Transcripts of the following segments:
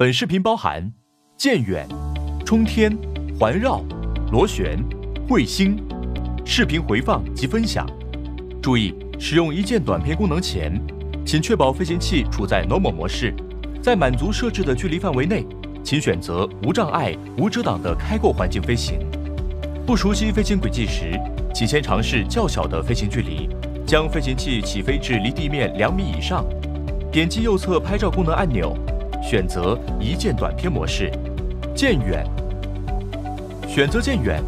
本视频包含渐远、冲天、环绕、螺旋、彗星、视频回放及分享。注意，使用一键短片功能前，请确保飞行器处在 Normal 模式，在满足设置的距离范围内，请选择无障碍、无遮挡的开阔环境飞行。不熟悉飞行轨迹时，请先尝试较小的飞行距离，将飞行器起飞至离地面两米以上，点击右侧拍照功能按钮，选择一键短片模式，渐远。选择渐远，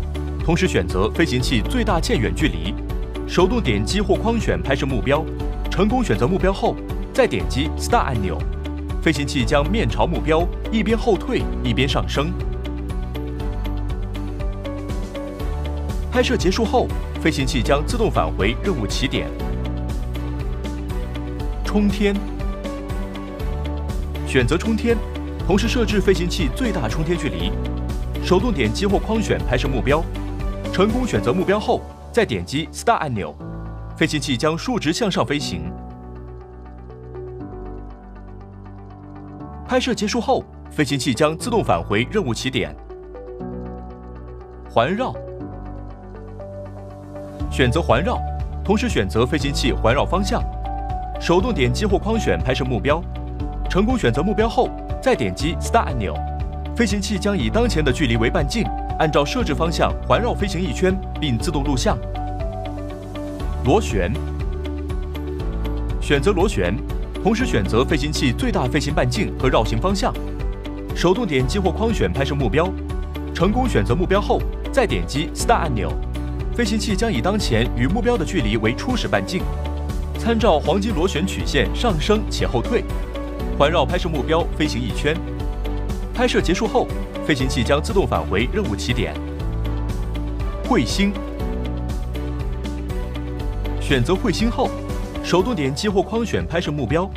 同时选择飞行器最大渐远距离。手动点击或框选拍摄目标，成功选择目标后，再点击 Start 按钮，飞行器将面朝目标，一边后退一边上升。拍摄结束后，飞行器将自动返回任务起点。冲天，选择冲天，同时设置飞行器最大冲天距离，手动点击或框选拍摄目标，成功选择目标后。再点击 Start 按钮，飞行器将竖直向上飞行。拍摄结束后，飞行器将自动返回任务起点。环绕，选择环绕，同时选择飞行器环绕方向，手动点击或框选拍摄目标。成功选择目标后，再点击 Start 按钮，飞行器将以当前的距离为半径。按照设置方向环绕飞行一圈，并自动录像。螺旋，选择螺旋，同时选择飞行器最大飞行半径和绕行方向。手动点击或框选拍摄目标，成功选择目标后，再点击 Start 按钮，飞行器将以当前与目标的距离为初始半径，参照黄金螺旋曲线上升且后退，环绕拍摄目标飞行一圈。拍摄结束后。飞行器将自动返回任务起点。彗星，选择彗星后，手动点击或框选拍摄目标，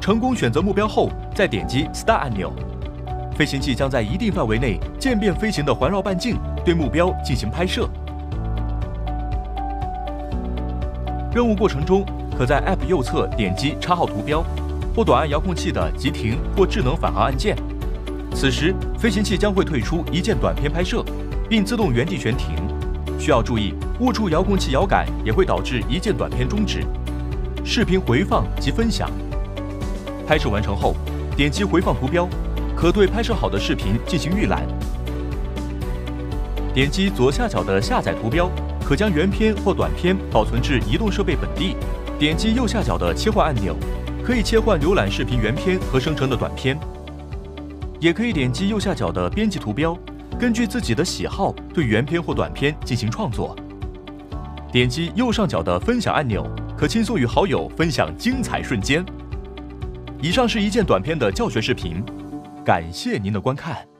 成功选择目标后，再点击 Start 按钮，飞行器将在一定范围内渐变飞行的环绕半径对目标进行拍摄。任务过程中，可在 App 右侧点击插号图标，或短按遥控器的急停或智能返航按键。此时，飞行器将会退出一键短片拍摄，并自动原地悬停。需要注意，误触遥控器摇杆也会导致一键短片终止。视频回放及分享。拍摄完成后，点击回放图标，可对拍摄好的视频进行预览。点击左下角的下载图标，可将原片或短片保存至移动设备本地。点击右下角的切换按钮，可以切换浏览视频原片和生成的短片。也可以点击右下角的编辑图标，根据自己的喜好对原片或短片进行创作。点击右上角的分享按钮，可轻松与好友分享精彩瞬间。以上是一件短片的教学视频，感谢您的观看。